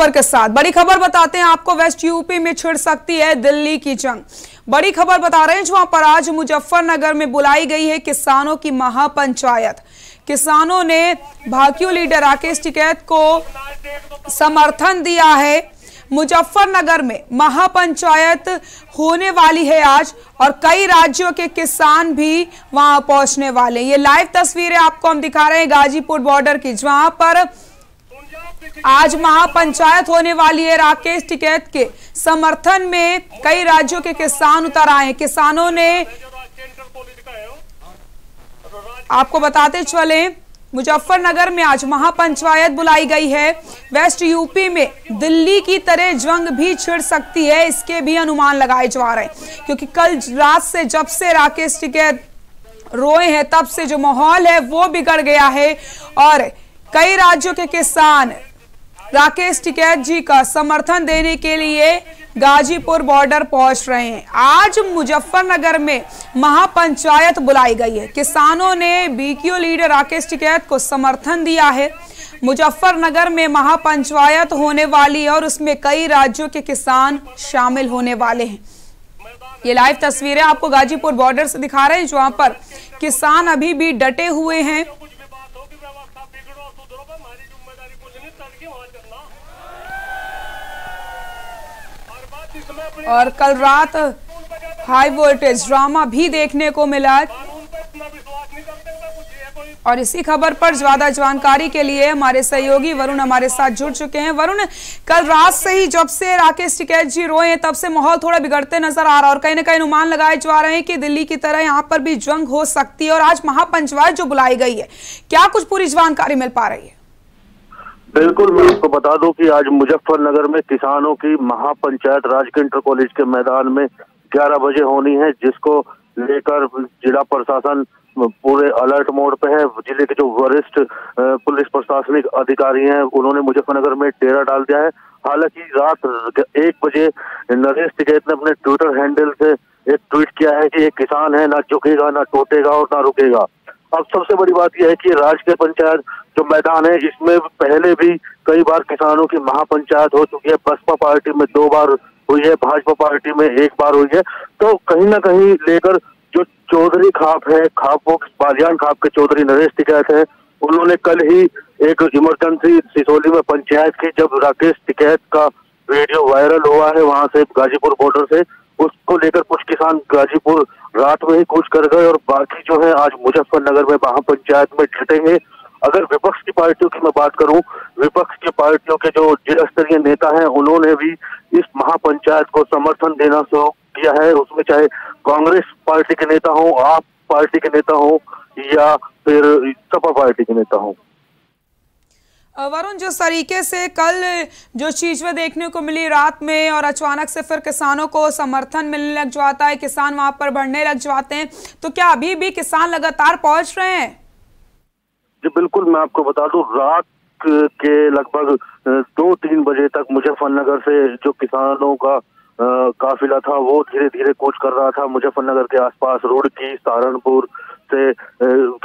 खबर के साथ। बड़ी खबर बताते हैं आपको, वेस्ट यूपी में छिड़ सकती है दिल्ली की जंग। बड़ी खबर बता रहे हैं जहाँ पर आज मुजफ्फरनगर में बुलाई गई है किसानों की महापंचायत। किसानों ने भाकियू लीडर राकेश टिकैत को समर्थन दिया है। मुजफ्फरनगर में महापंचायत होने वाली है आज और कई राज्यों के किसान भी वहाँ पहुँचने वाले ये लाइव तस्वीरें आपको हम दिखा रहे हैं गाजीपुर बॉर्डर की, जहाँ पर आज महापंचायत होने वाली है राकेश टिकैत के। समर्थन में कई राज्यों के किसान उतर आए हैं। किसानों ने आपको बताते चले, मुजफ्फरनगर में आज महापंचायत बुलाई गई है। वेस्ट यूपी में दिल्ली की तरह जंग भी छिड़ सकती है, इसके भी अनुमान लगाए जा रहे हैं। क्योंकि कल रात से जब से राकेश टिकैत रोए हैं, तब से जो माहौल है, वो बिगड़ गया है। और कई राज्यों के किसान राकेश टिकैत जी का समर्थन देने के लिए गाजीपुर बॉर्डर पहुँच रहे हैं। आज मुजफ्फरनगर में महापंचायत बुलाई गई है। किसानों ने बीक्यू लीडर राकेश टिकैत को समर्थन दिया है। मुजफ्फरनगर में महापंचायत होने वाली है और उसमें कई राज्यों के किसान शामिल होने वाले हैं। ये लाइव तस्वीरें आपको गाजीपुर बॉर्डर से दिखा रहे हैं, जहाँ पर किसान अभी भी डटे हुए हैं। और कल रात हाई वोल्टेज ड्रामा भी देखने को मिला। और इसी खबर पर ज़्यादा जानकारी के लिए हमारे सहयोगी वरुण हमारे साथ जुड़ चुके हैं। वरुण, कल रात से ही जब से राकेश टिकैत जी रोए हैं, तब से माहौल थोड़ा बिगड़ते नज़र आ रहा है और कहीं ना कहीं अनुमान लगाए जा रहे हैं कि दिल्ली की तरह यहाँ पर भी जंग हो सकती है और आज महापंचायत जो बुलाई गई है, क्या कुछ पूरी जानकारी मिल पा रही है? बिल्कुल, मैं आपको बता दूँ कि आज मुजफ्फरनगर में किसानों की महापंचायत राजकीय इंटर कॉलेज के मैदान में 11 बजे होनी है, जिसको लेकर जिला प्रशासन पूरे अलर्ट मोड पे है। ज़िले के जो वरिष्ठ पुलिस प्रशासनिक अधिकारी हैं, उन्होंने मुजफ्फरनगर में डेरा डाल दिया है। हालाँकि रात एक बजे नरेश टिकैत ने अपने ट्विटर हैंडल से एक ट्वीट किया है कि ये किसान है, ना झुकेगा ना टूटेगा और ना रुकेगा। अब सबसे बड़ी बात यह है कि राजकीय पंचायत जो मैदान है, इसमें पहले भी कई बार किसानों की महापंचायत हो चुकी है। बसपा पार्टी में दो बार हुई है, भाजपा पार्टी में एक बार हुई है। तो कहीं ना कहीं लेकर जो चौधरी खाप है, खाप, बालियान खाप के चौधरी नरेश टिकैत है, उन्होंने कल ही एक इमरजेंसी सिसोली में पंचायत की, जब राकेश टिकैत का वीडियो वायरल हुआ है, वहाँ से गाजीपुर बॉर्डर से, उसको लेकर कुछ किसान गाजीपुर रात में ही कूच कर गए और बाकी जो है आज मुजफ्फरनगर में महापंचायत में डटेंगे अगर विपक्ष की पार्टियों की मैं बात करूँ, विपक्ष की पार्टियों के जो जिला स्तरीय नेता हैं, उन्होंने भी इस महापंचायत को समर्थन देना शुरू किया है। उसमें चाहे कांग्रेस पार्टी के नेता हो, आप पार्टी के नेता हो या फिर सपा पार्टी के नेता हो। वरुण, जिस तरीके से कल जो चीज़ चीज़ें देखने को मिली रात में और अचानक से फिर किसानों को समर्थन मिलने लग जाता है, किसान वहाँ पर बढ़ने लग जाते हैं तो क्या अभी भी किसान लगातार पहुँच रहे हैं? जी, बिल्कुल मैं आपको बता दूँ, रात के लगभग दो तीन बजे तक मुजफ्फरनगर से जो किसानों का काफिला था, वो धीरे धीरे कूच कर रहा था। मुजफ्फरनगर के आसपास रुड़की सहारनपुर से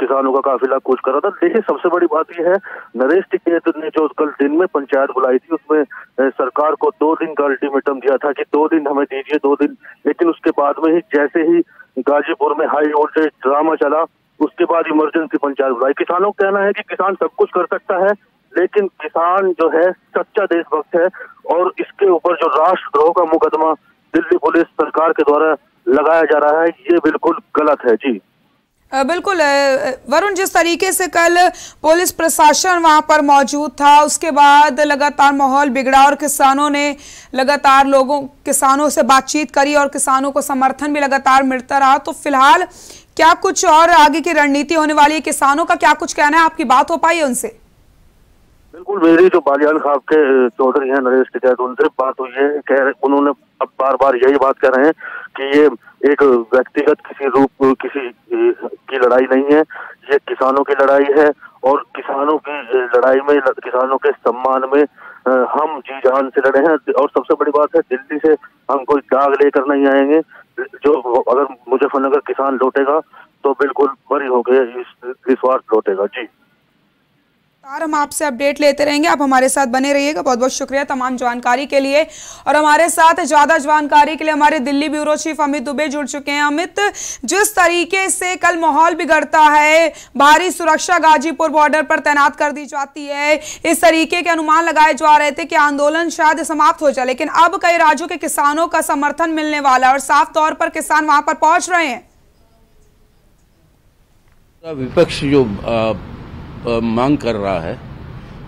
किसानों का काफिला कूच कर रहा था। देखिए, सबसे बड़ी बात यह है, नरेश टिकैत ने जो कल दिन में पंचायत बुलाई थी, उसमें सरकार को दो दिन का अल्टीमेटम दिया था कि दो दिन हमें दीजिए, दो दिन। लेकिन उसके बाद में ही, जैसे ही गाजीपुर में हाई वोल्टेज ड्रामा चला, उसके बाद इमरजेंसी पंचायत बुलाई। किसानों का कहना है कि किसान सब कुछ कर सकता है, लेकिन किसान जो है, सच्चा देशभक्त है और इसके ऊपर जो राष्ट्रद्रोह का मुकदमा दिल्ली पुलिस सरकार के द्वारा लगाया जा रहा है, ये बिल्कुल गलत है। जी। बिल्कुल वरुण, जिस तरीके से कल पुलिस प्रशासन वहाँ पर मौजूद था, उसके बाद लगातार माहौल बिगड़ा और किसानों ने लगातार लोगों, किसानों से बातचीत करी और किसानों को समर्थन भी लगातार मिलता रहा। तो फ़िलहाल क्या कुछ और आगे की रणनीति होने वाली है? किसानों का क्या कुछ कहना है? आपकी बात हो पाई है उनसे? बिल्कुल, मेरी जो बालियान खाब के चौधरी हैं नरेश टिकैत उनसे बात हुई है। उन्होंने अब बार बार यही बात कह रहे हैं कि ये एक व्यक्तिगत किसी रूप, किसी, की लड़ाई नहीं है। ये किसानों की लड़ाई है और किसानों की लड़ाई में, किसानों के सम्मान में हम जी जान से लड़े हैं। और सबसे बड़ी बात है, दिल्ली से हम कोई दाग लेकर नहीं आएँगे। जो, अगर मुजफ्फरनगर किसान लौटेगा तो बिल्कुल बरी हो गए इस विश्वास लौटेगा। जी। हम आपसे अपडेट लेते रहेंगे। आप हमारे साथ बने रहिएगा। बहुत बहुत शुक्रिया तमाम जानकारी के लिए। और हमारे साथ ज़्यादा जानकारी के लिए हमारे दिल्ली ब्यूरो चीफ अमित दुबे जुड़ चुके हैं। अमित, जिस तरीके से कल माहौल बिगड़ता है, भारी सुरक्षा गाजीपुर बॉर्डर पर तैनात कर दी जाती है। इस तरीके के अनुमान लगाए जा रहे थे कि आंदोलन शायद समाप्त हो जाए, लेकिन अब कई राज्यों के किसानों का समर्थन मिलने वाला और साफ़ तौर पर किसान वहाँ पर पहुँच रहे हैं। विपक्ष जो मांग कर रहा है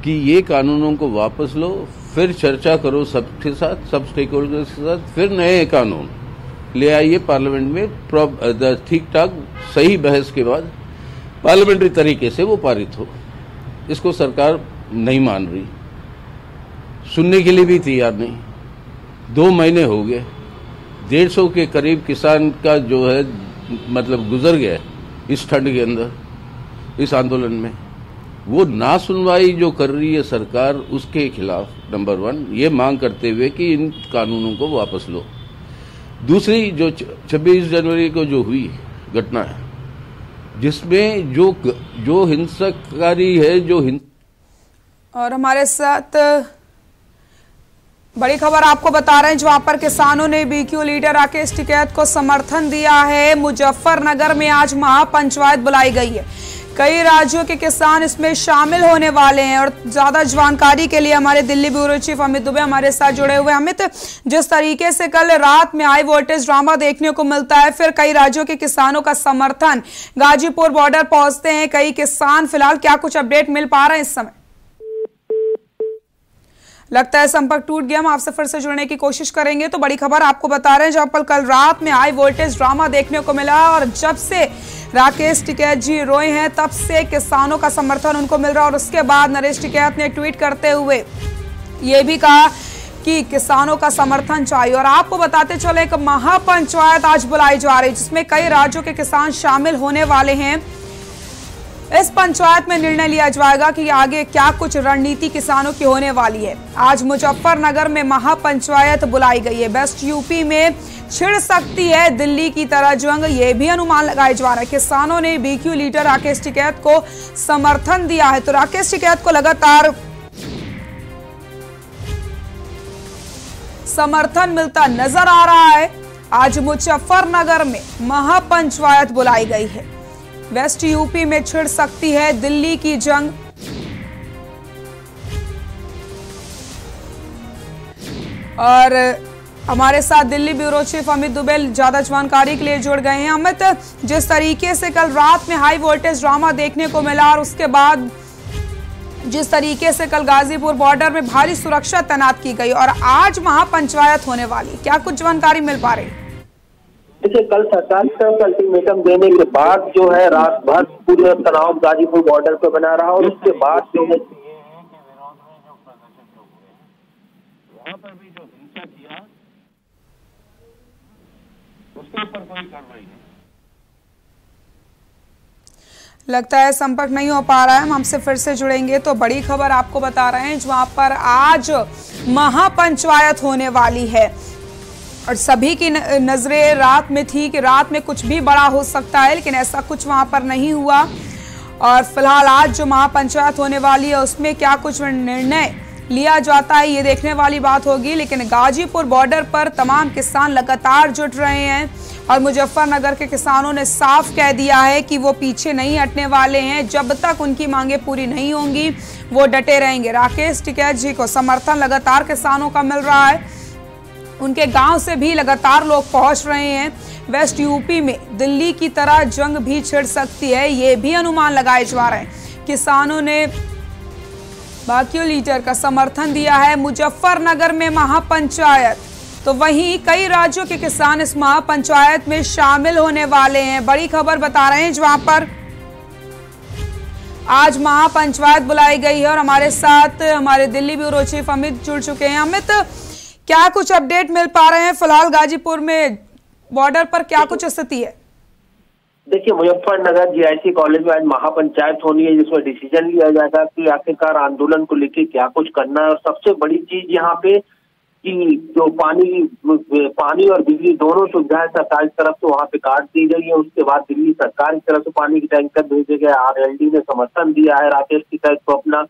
कि ये कानूनों को वापस लो, फिर चर्चा करो सबके साथ, सब स्टेक होल्डर्स के साथ, फिर नए कानून। ले आइए पार्लियामेंट में ठीक ठाक सही बहस के बाद पार्लियामेंट्री तरीके से वो पारित हो। इसको सरकार नहीं मान रही। सुनने के लिए भी तैयार नहीं। दो महीने हो गए। डेढ़ सौ के करीब किसान का जो है मतलब गुजर गया इस ठंड के अंदर, इस आंदोलन में। वो ना सुनवाई जो कर रही है सरकार, उसके खिलाफ नंबर वन ये मांग करते हुए कि इन कानूनों को वापस लो। दूसरी, जो 26 जनवरी को जो हुई घटना है, जिसमें जो जो हिंसककारी है, जो हिंस और हमारे साथ बड़ी खबर आपको बता रहे हैं जहाँ पर किसानों ने बीक्यू लीडर राकेश टिकैत को समर्थन दिया है। मुजफ्फरनगर में आज महापंचायत बुलाई गई है। कई राज्यों के किसान इसमें शामिल होने वाले हैं और ज़्यादा जानकारी के लिए हमारे दिल्ली ब्यूरो चीफ अमित दुबे हमारे साथ जुड़े हुए अमित, जिस तरीके से कल रात में हाई वोल्टेज ड्रामा देखने को मिलता है, फिर कई राज्यों के किसानों का समर्थन, गाजीपुर बॉर्डर पहुँचते हैं, कई किसान, फ़िलहाल क्या कुछ अपडेट मिल पा रहे हैं इस समय? लगता है संपर्क टूट गया, हम आपसे फिर से जुड़ने की कोशिश करेंगे। तो बड़ी खबर आपको बता रहे हैं, जहाँ पर कल रात में हाई वोल्टेज ड्रामा देखने को मिला और जब से राकेश टिकैत जी रोए हैं, तब से किसानों का समर्थन उनको मिल रहा और उसके बाद नरेश टिकैत ने ट्वीट करते हुए ये भी कहा कि किसानों का समर्थन चाहिए। और आपको बताते चले एक महापंचायत आज बुलाई जा रही जिसमें कई राज्यों के किसान शामिल होने वाले हैं। इस पंचायत में निर्णय लिया जाएगा कि आगे क्या कुछ रणनीति किसानों की होने वाली है। आज मुजफ्फरनगर में महापंचायत बुलाई गई है। वेस्ट यूपी में छिड़ सकती है दिल्ली की तरह जंग। ये भी अनुमान लगाए जा रहे किसानों ने बीक्यू लीडर राकेश टिकैत को समर्थन दिया है। तो राकेश टिकैत को लगातार समर्थन मिलता नज़र आ रहा है। आज मुजफ्फरनगर में महापंचायत बुलाई गई है। वेस्ट यूपी में छिड़ सकती है दिल्ली की जंग। और हमारे साथ दिल्ली ब्यूरो चीफ अमित दुबे ज़्यादा जानकारी के लिए जुड़ गए हैं। अमित, जिस तरीके से कल रात में हाई वोल्टेज ड्रामा देखने को मिला और उसके बाद जिस तरीके से कल गाजीपुर बॉर्डर में भारी सुरक्षा तैनात की गई और आज महापंचायत होने वाली, क्या कुछ जानकारी मिल पा रही? देखिए, कल सरकार का अल्टीमेटम देने के बाद जो है रात भर पूरे तनाव गाजीपुर बॉर्डर पे बना रहा और उसके बाद जो है लगता है संपर्क नहीं हो पा रहा है, हम हमसे फिर से जुड़ेंगे तो बड़ी खबर आपको बता रहे हैं, जहाँ पर आज महापंचायत होने वाली है। और सभी की नज़रें रात में थी कि रात में कुछ भी बड़ा हो सकता है, लेकिन ऐसा कुछ वहाँ पर नहीं हुआ। और फ़िलहाल आज जो महापंचायत होने वाली है, उसमें क्या कुछ निर्णय लिया जाता है, ये देखने वाली बात होगी। लेकिन गाजीपुर बॉर्डर पर तमाम किसान लगातार जुट रहे हैं और मुजफ्फरनगर के किसानों ने साफ़ कह दिया है कि वो पीछे नहीं हटने वाले हैं। जब तक उनकी मांगे पूरी नहीं होंगी, वो डटे रहेंगे। राकेश टिकैत जी को समर्थन लगातार किसानों का मिल रहा है। उनके गाँव से भी लगातार लोग पहुँच रहे हैं। वेस्ट यूपी में दिल्ली की तरह जंग भी छिड़ सकती है, ये भी अनुमान लगाए जा रहे हैं। किसानों ने बाकियों लीटर का समर्थन दिया है मुजफ्फरनगर में महापंचायत। तो वहीं कई राज्यों के किसान इस महापंचायत में शामिल होने वाले हैं। बड़ी खबर बता रहे हैं जहाँ पर आज महापंचायत बुलाई गई है और हमारे साथ हमारे दिल्ली ब्यूरो चीफ अमित जुड़ चुके हैं। अमित क्या कुछ अपडेट मिल पा रहे हैं फ़िलहाल गाजीपुर में बॉर्डर पर? क्या कुछ स्थिति है? देखिए मुजफ्फरनगर जीआईसी कॉलेज में आज महापंचायत होनी है जिसमें डिसीज़न लिया जाएगा कि आखिरकार आंदोलन को लेकर क्या कुछ करना है। और सबसे बड़ी चीज़ यहाँ पे कि जो पानी पानी और बिजली दोनों सुविधाएँ सरकार की तरफ़ से वहाँ पे काट दी गई है। उसके बाद दिल्ली सरकार की तरफ़ से पानी की टैंकर भेजे गए। आरएलडी ने समर्थन दिया है। राकेश की टिकैत को अपना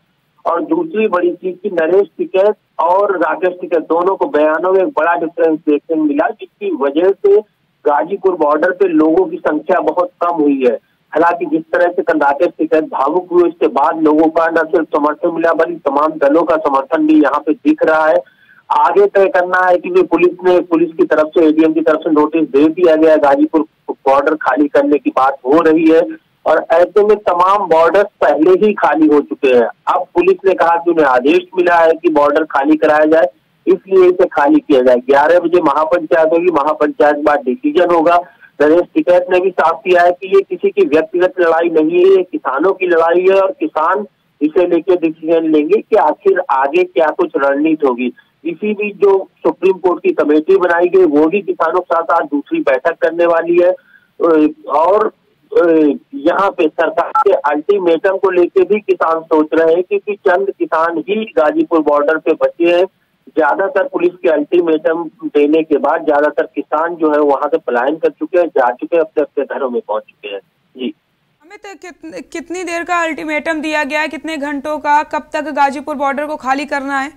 और दूसरी बड़ी चीज़ की नरेश टिकैत और राकेश टिकैत दोनों को बयानों में एक बड़ा डिफरेंस देखने को मिला, जिसकी वजह से गाजीपुर बॉर्डर पे लोगों की संख्या बहुत कम हुई है। हालाँकि जिस तरह से कल राकेश टिकैत भावुक हुए इसके बाद लोगों का न सिर्फ़ समर्थन मिला, बल्कि तमाम दलों का समर्थन भी यहाँ पे दिख रहा है। आगे तय करना है कि पुलिस ने, पुलिस की तरफ़ से एडीएम की तरफ़ से नोटिस दे दिया गया गाजीपुर बॉर्डर खाली करने की बात हो रही है। और ऐसे में तमाम बॉर्डर पहले ही खाली हो चुके हैं। अब पुलिस ने कहा कि उन्हें आदेश मिला है कि बॉर्डर खाली कराया जाए, इसलिए इसे खाली किया जाए। ग्यारह बजे महापंचायत होगी, महापंचायत बाद डिसीज़न होगा। नरेश टिकैत ने भी साफ़ किया है कि ये किसी की व्यक्तिगत लड़ाई नहीं है, ये किसानों की लड़ाई है और किसान इसे लेकर डिसीज़न लेंगे कि आखिर आगे क्या कुछ रणनीति होगी। इसी बीच जो सुप्रीम कोर्ट की कमेटी बनाई गई, वो भी किसानों के साथ आज दूसरी बैठक करने वाली है। और यहाँ पे सरकार के अल्टीमेटम को लेके भी किसान सोच रहे हैं क्योंकि चंद किसान ही गाजीपुर बॉर्डर पे बचे हैं। ज़्यादातर पुलिस के अल्टीमेटम देने के बाद ज़्यादातर किसान जो है वहाँ से पलायन कर चुके हैं जा चुके हैं अपने अपने घरों में पहुँच चुके हैं। जी। अमित कित, कितनी देर का अल्टीमेटम दिया गया है? कितने घंटों का? कब तक गाजीपुर बॉर्डर को खाली करना है?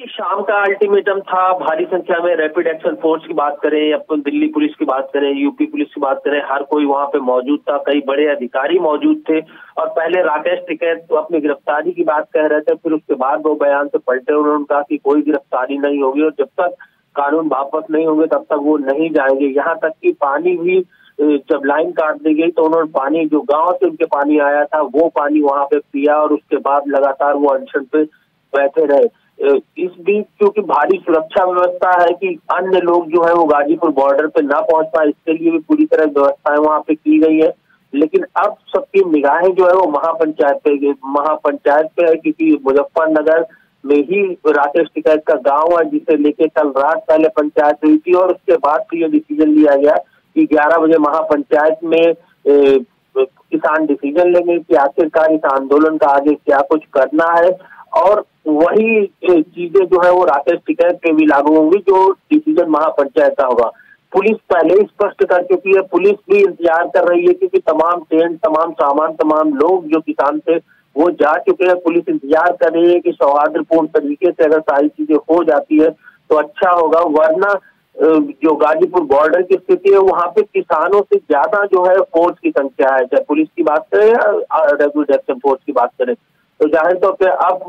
कि शाम का अल्टीमेटम था, भारी संख्या में रैपिड एक्शन फोर्स की बात करें अपन दिल्ली पुलिस की बात करें यूपी पुलिस की बात करें, हर कोई वहाँ पे मौजूद था, कई बड़े अधिकारी मौजूद थे। और पहले राकेश टिकैत तो अपनी गिरफ्तारी की बात कह रहे थे, फिर उसके बाद वो बयान से पलटे उन्होंने कहा कि कोई गिरफ्तारी नहीं होगी और जब तक कानून वापस नहीं होंगे, तब तक वो नहीं जाएँगे। यहाँ तक कि पानी भी जब लाइन काट दी गई तो उन्होंने पानी, जो गाँव से उनके पानी आया था, वो पानी वहाँ पे पिया और उसके बाद लगातार वो अनशन पे बैठे रहे। इस बीच क्योंकि भारी सुरक्षा व्यवस्था है कि अन्य लोग जो है वो गाजीपुर बॉर्डर पे ना पहुँच पाए इसके लिए भी पूरी तरह व्यवस्थाएँ वहाँ पे की गई है। लेकिन अब सबकी निगाहें जो है वो महापंचायत पे महापंचायत पे है क्योंकि मुजफ्फरनगर में ही राकेश टिकैत का गाँव है जिसे लेके कल रात पहले पंचायत हुई थी और उसके बाद फिर ये डिसीज़न लिया गया कि 11 बजे महापंचायत में ए, किसान डिसीज़न लेंगे कि आखिरकार इस आंदोलन का आगे क्या कुछ करना है। और वही चीज़ें जो है वो राकेश टिकैत पे भी लागू होंगी, जो डिसीज़न महापंचायत का होगा। पुलिस पहले ही स्पष्ट कर चुकी है, पुलिस भी इंतज़ार कर रही है क्योंकि तमाम टेंट तमाम सामान, तमाम लोग जो किसान थे, वो जा चुके हैं। पुलिस इंतज़ार कर रही है कि सौहार्दपूर्ण तरीके से अगर सारी चीज़ें हो जाती है तो अच्छा होगा। वरना जो गाजीपुर बॉर्डर की स्थिति है, वहाँ पे किसानों से ज़्यादा जो है फोर्स की संख्या है। चाहे पुलिस की बात करें या रेगुलर एक्शन फोर्स की बात करें ज़ाहिर तौर पर अब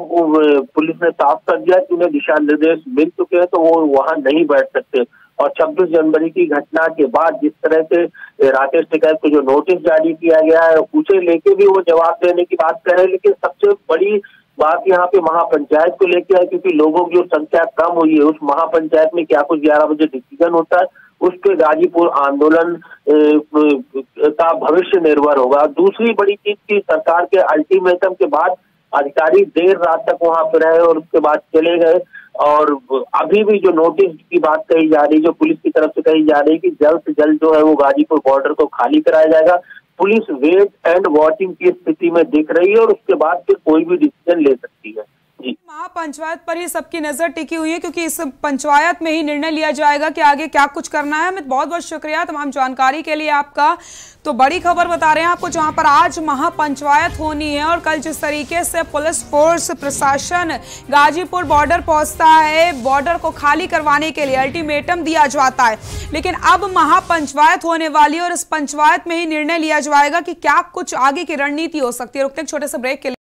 पुलिस ने साफ़ कर दिया कि उन्हें दिशा निर्देश मिल चुके हैं तो वो वहाँ नहीं बैठ सकते। और 26 जनवरी की घटना के बाद जिस तरह से राकेश टिकैत को जो नोटिस जारी किया गया है, उसे लेके भी वो जवाब देने की बात कर रहे हैं, लेकिन सबसे बड़ी बात यहाँ पे महापंचायत को लेके है, क्योंकि लोगों की जो संख्या कम हुई है, उस महापंचायत में क्या कुछ ग्यारह बजे डिसीज़न होता है, उस पर गाजीपुर आंदोलन का भविष्य निर्भर होगा। दूसरी बड़ी चीज़ की सरकार के अल्टीमेटम के बाद अधिकारी देर रात तक वहाँ पे रहे और उसके बाद चले गए। और अभी भी जो नोटिस की बात कही जा रही है जो पुलिस की तरफ़ से कही जा रही है कि जल्द से जल्द जो है वो गाजीपुर बॉर्डर को खाली कराया जाएगा। पुलिस वेट एंड वॉचिंग की स्थिति में दिख रही है और उसके बाद फिर कोई भी डिसीज़न ले सकती है। महापंचायत पर ही सबकी नज़र टिकी हुई है, क्योंकि इस पंचायत में ही निर्णय लिया जाएगा कि आगे क्या कुछ करना है। अमित, बहुत बहुत शुक्रिया तमाम जानकारी के लिए आपका। तो बड़ी खबर बता रहे हैं आपको, जहाँ पर आज महापंचायत होनी है और कल जिस तरीके से पुलिस फोर्स प्रशासन गाजीपुर बॉर्डर पहुँचता है, बॉर्डर को खाली करवाने के लिए अल्टीमेटम दिया जाता है। लेकिन अब महापंचायत होने वाली है और इस पंचायत में ही निर्णय लिया जाएगा कि क्या कुछ आगे की रणनीति हो सकती है। रुकते छोटे से ब्रेक के लिए।